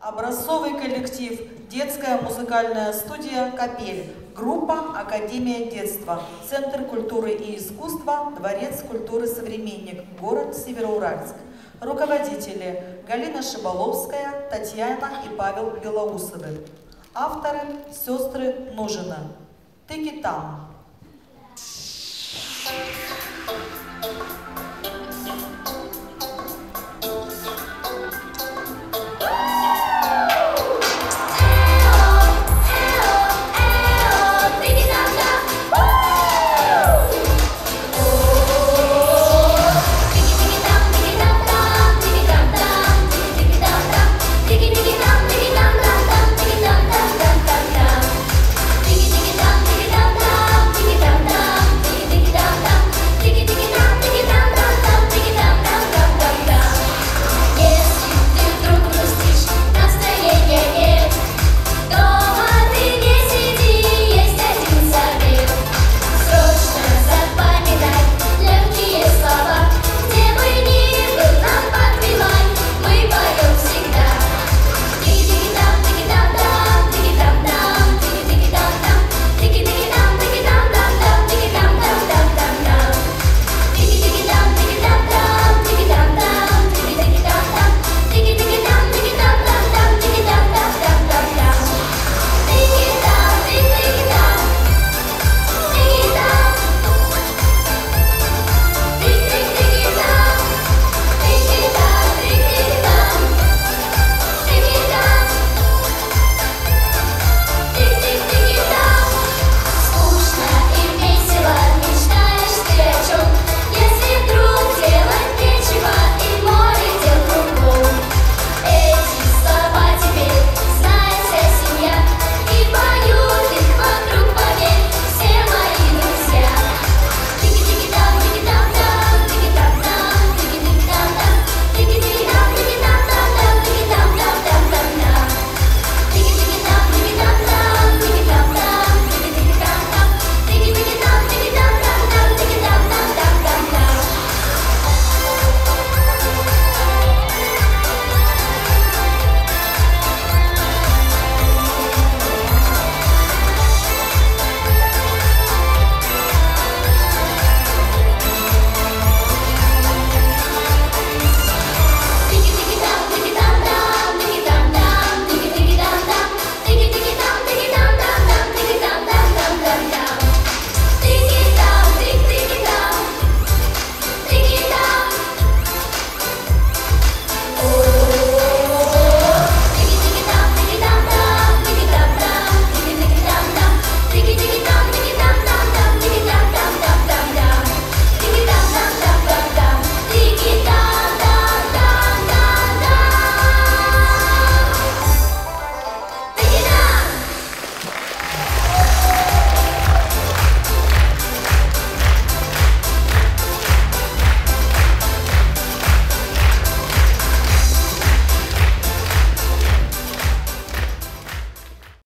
Образцовый коллектив, детская музыкальная студия «Капель», группа «Академия детства», Центр культуры и искусства, Дворец культуры «Современник», город Североуральск. Руководители Галина Шибаловская, Татьяна и Павел Белоусовы. Авторы – сестры Нужина. Тыки там.